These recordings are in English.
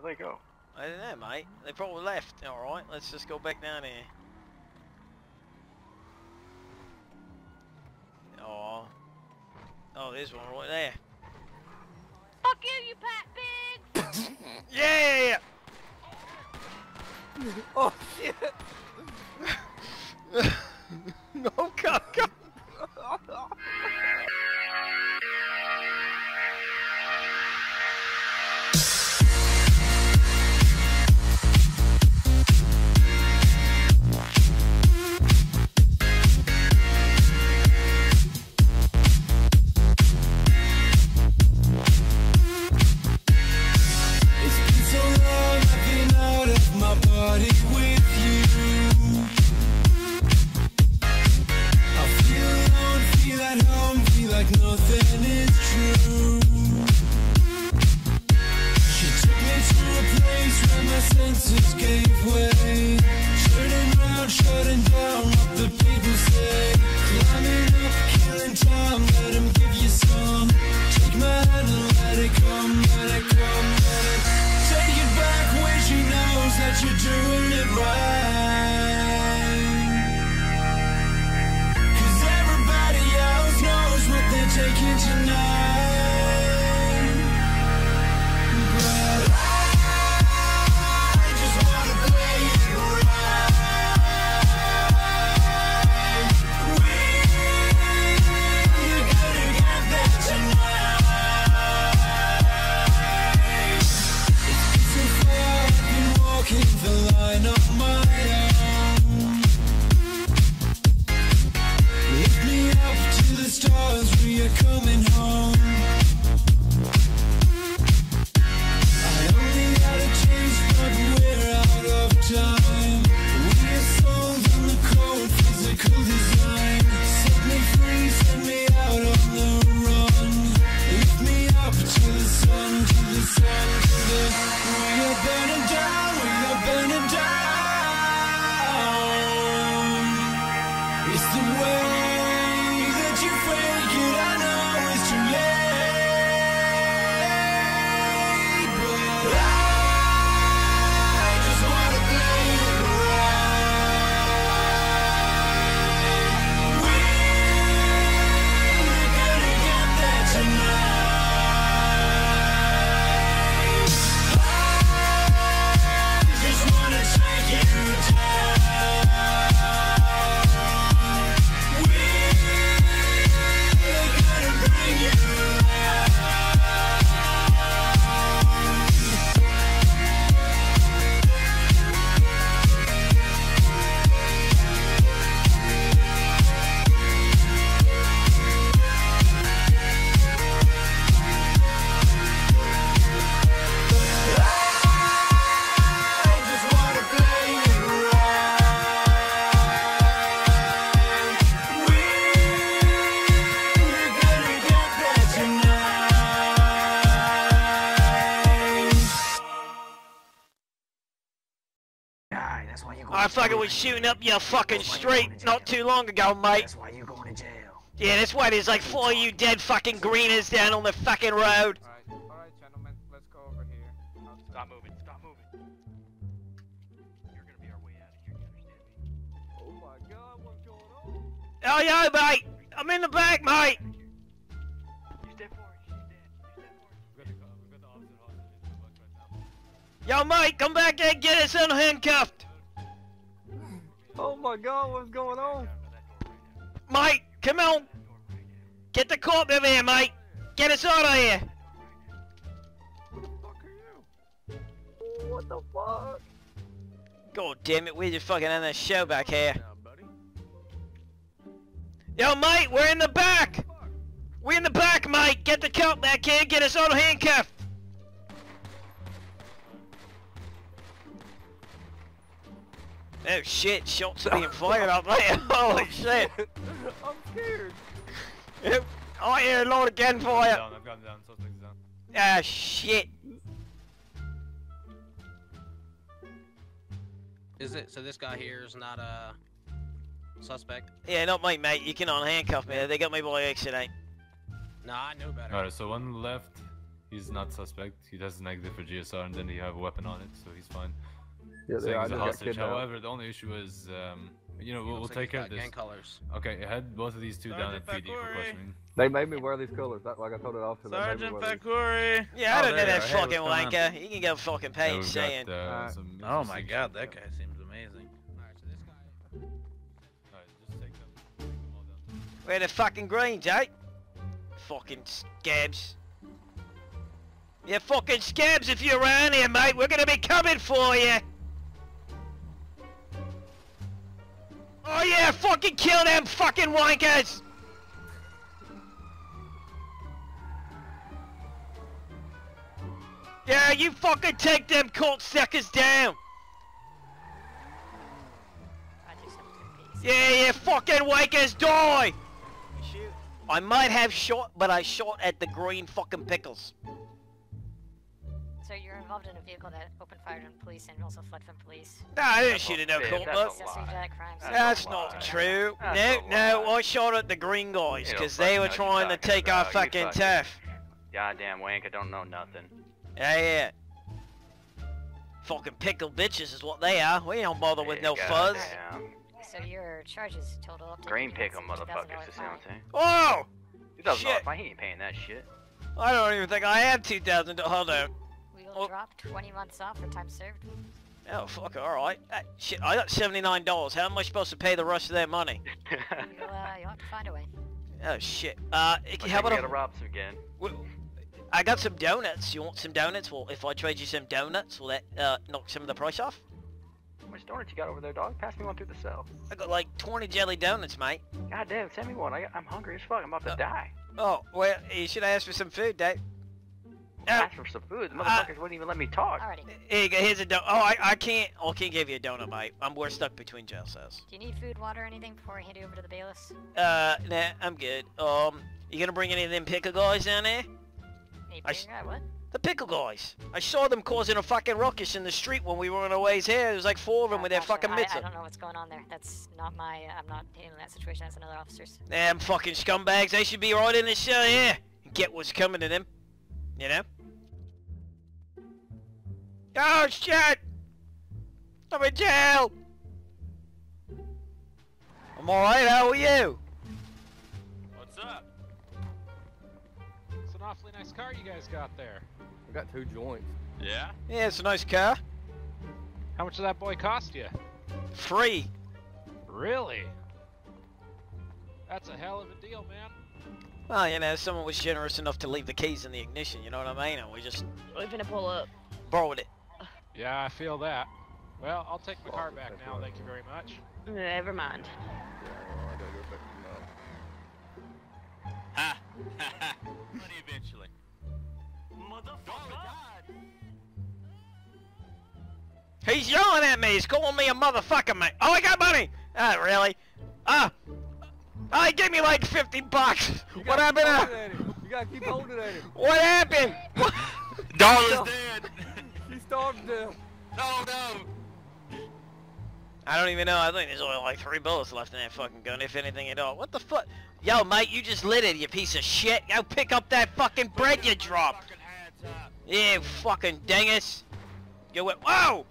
Where'd they go? I don't know, mate. They probably left. Alright, let's just go back down here. Oh. Oh, there's one right there. Fuck you, you fat pig! Yeah! Oh shit! that's why you going I to fucking jail. was shooting up your fucking street not too long ago, mate. That's why you going to jail. Yeah, that's why there's like four of you dead fucking greeners down on the fucking road. Alright, alright, gentlemen, let's go over here. Stop moving, stop moving. You're gonna be our way out of here, you understand me? Oh my god, what's going on? Oh, yo, mate. I'm in the back, mate. You step forward, you step, you step forward. We've we've got the officer hostage in the book right now. Yo, mate, come back here and get us unhandcuffed. Oh my god, what's going on? Mate, come on. Get the cop over here, mate. Get us out of here. Who the fuck are you? What the fuck? God damn it, we're just fucking on this show back here. Yo, mate, we're in the back. We're in the back, mate. Get the cop back here. Get us all handcuffed. Oh shit, shots are being fired up there. Holy shit. I'm scared. Yep, I hear a lot of gunfire. Down, I've gotten down. Suspect's down. Ah, shit. Is it so? This guy here is not a suspect. Yeah, not me, mate. You can unhandcuff me. They got me by accident. No, I know better. Alright, so one left He's not suspect. He has negative for GSR, and then he have a weapon on it, so he's fine. Yeah, Saying yeah, I he's a hostage. However, the only issue is, um, you know, we'll, we'll take he's care of this. Gang colors. Okay, head both of these two down at PD for Fakuri. questioning. They made me wear these colors. That, like I told it off to them. they made me Sergeant wear these. Fakuri. Yeah, I Oh, don't know there that you are. Hey, what's fucking going wanker. He can go fucking Yeah, page we've saying. got, uh, Alright. some Oh my interesting god, that guy seems amazing. Alright, so this guy. Alright, just take them. Take them all down. Where the fucking greens, eh? Fucking scabs. You fucking scabs if you're around here, mate. We're gonna be coming for you. Oh yeah, fucking kill them fucking wankers. Yeah, you fucking take them cult suckers down. Roger, 17 piece. Yeah, yeah, fucking wankers die. I might have shot, but I shot at the green fucking pickles. So you're involved in a vehicle that opened fire on police and also fled from police. Nah, I didn't shoot at no Yeah, that's but a Accessory lie. to that crime. That's that's a not true. That's No, a no, lie. I shot at the green guys because they were trying to talking take our. You fucking fucking- turf. Goddamn wank, I don't know nothing. Yeah, yeah. Fucking pickle bitches is what they are. We don't bother with no Yeah, fuzz. goddamn. So your charges total up to Green pickle motherfuckers, that's what I'm fine. saying. Oh! Two thousand dollars Shit. fine, he ain't paying that shit. I don't even think I have 2,000. Hold on. We will Oh. drop 20 months off for time served. Oh, fuck, alright. Uh, shit, I got $79. How am I supposed to pay the rest of their money? You'll, uh, you'll have to find a way. Oh, shit. Uh, I how about we a- gotta rob some again. w- I got some donuts. You want some donuts? Well, if I trade you some donuts, will that uh, knock some of the price off? How much donuts you got over there, dog? Pass me one through the cell. I got like 20 jelly donuts, mate. God damn, send me one. I, I'm hungry as fuck. I'm about to Uh, die. Oh, well, you should ask for some food, Dave. Oh, Ask for some food. The motherfuckers wouldn't even let me talk. Alrighty. here you go. Here's a donut. Oh, I, I can't. I can't give you a donut, mate. I'm we're stuck between jail cells. Do you need food, water, or anything before I hand you over to the bailiffs? Uh, nah, I'm good. Um, you gonna bring any of them pickle guys down there? Any I s- guy? What? The pickle guys. I saw them causing a fucking ruckus in the street when we were on our ways here. There was like four of them Oh, with their fucking I, mitts I up. don't know what's going on there. That's not my. I'm not handling that situation. That's another officer's. Damn fucking scumbags. They should be right in the cell here. Get what's coming to them. You know? Oh shit! I'm in jail! I'm alright, how are you? What's up? It's an awfully nice car you guys got there. I got two joints. Yeah? Yeah, it's a nice car. How much did that boy cost you? Free. Really? That's a hell of a deal, man. Well, you know, someone was generous enough to leave the keys in the ignition, you know what I mean? And we just We're gonna pull up. borrowed it. Yeah, I feel that. Well, I'll take my Oh, car back now, thank you very much. Never mind. Yeah, I gotta go back to my- Ha! Ha ha! Money eventually. Motherfucker! He's yelling at me. He's calling me a motherfucker, mate. Oh, I got money. Ah, really? Ah. Oh, he gave me like 50 bucks. What gotta happened? Uh, at him. You gotta keep holding at him. what happened? What? Darla's dead! She starved him. No, Oh no! I don't even know. I think there's only like three bullets left in that fucking gun, if anything at all. What the fuck? Yo, mate, you just lit it, you piece of shit. Go pick up that fucking bread you dropped. Fucking hands up. Yeah, fucking dingus. You went, whoa!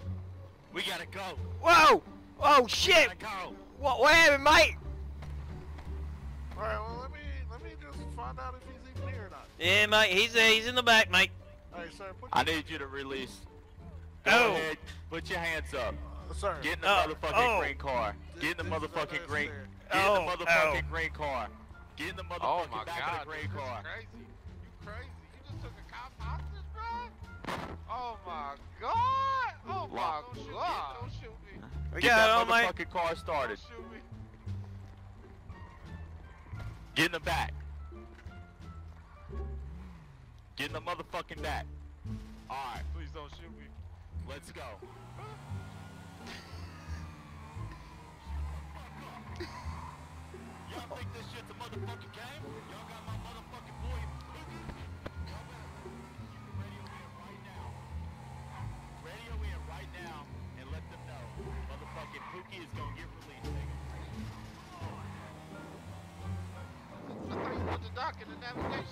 We gotta go. Whoa! Oh, We shit! gotta go. What, what happened, mate? Alright, well let me let me just find out if he's even here or not. Yeah, mate, he's, uh, he's in the back, mate. Alright, sir, put I need you to release. Go Oh. ahead. Put your hands up. uh, sir. Get in the Oh, motherfucking oh. green car. Get in the This motherfucking green. unnecessary. Get in Oh, the motherfucking oh. green car. Get in the motherfucking Oh my back God, of the green This car. crazy. You crazy. You just took a cop hostage, bro? Oh my god! Oh my Lock. god! Don't shoot me! Don't shoot me! We Get got it that all, mate. motherfucking car started. Don't shoot me! Get in the back. Get in the motherfucking back. Alright, Please don't shoot me. let's go. Y'all think this shit's a motherfucking game? Y'all got my motherfucking boy. Y'all better radio in right now. Radio in right now and let them know. Motherfucking Pookie is gonna get dock in the navigation.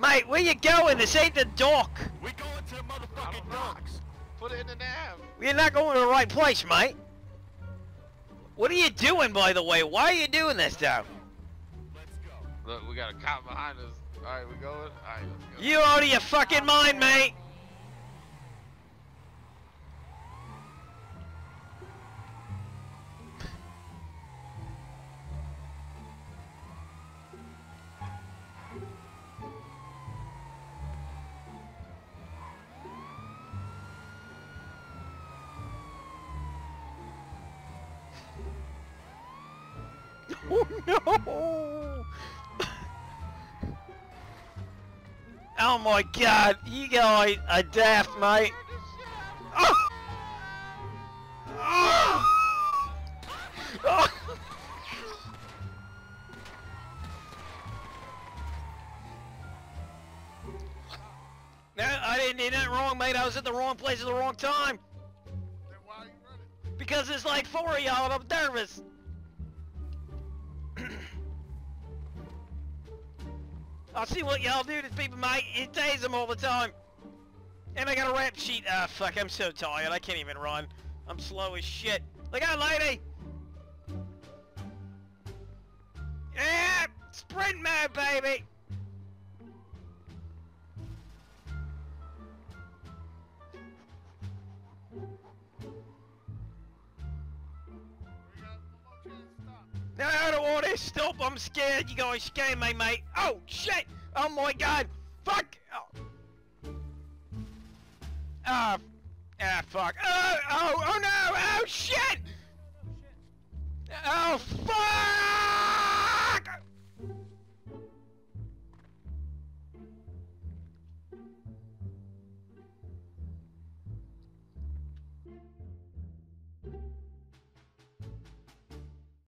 Mate, where you going? This ain't the dock. We going to the motherfucking docks. Put it in the nav. You're not going to the right place, mate. What are you doing, by the way? Why are you doing this, though? Look, we got a cop behind us. Alright, we going? Alright, let's go. You out of your fucking mind, mate. Oh no! Oh my god, you guys are daft, mate. Oh! Oh! Oh! No, I didn't do nothing wrong, mate. I was at the wrong place at the wrong time. Then why are you running? Because it's like four of y'all and I'm nervous. I'll see what y'all do to people, mate. You tase them all the time. And I got a rap sheet. Ah, fuck, I'm so tired. I can't even run. I'm slow as shit. Look out, lady! Yeah! Sprint mode, baby! Want to stop. I'm scared. You guys scare me, mate. Oh, shit! Oh my god! Fuck! Oh. Ah, ah, fuck. Oh, oh, oh no! Oh, shit! Oh, fuck!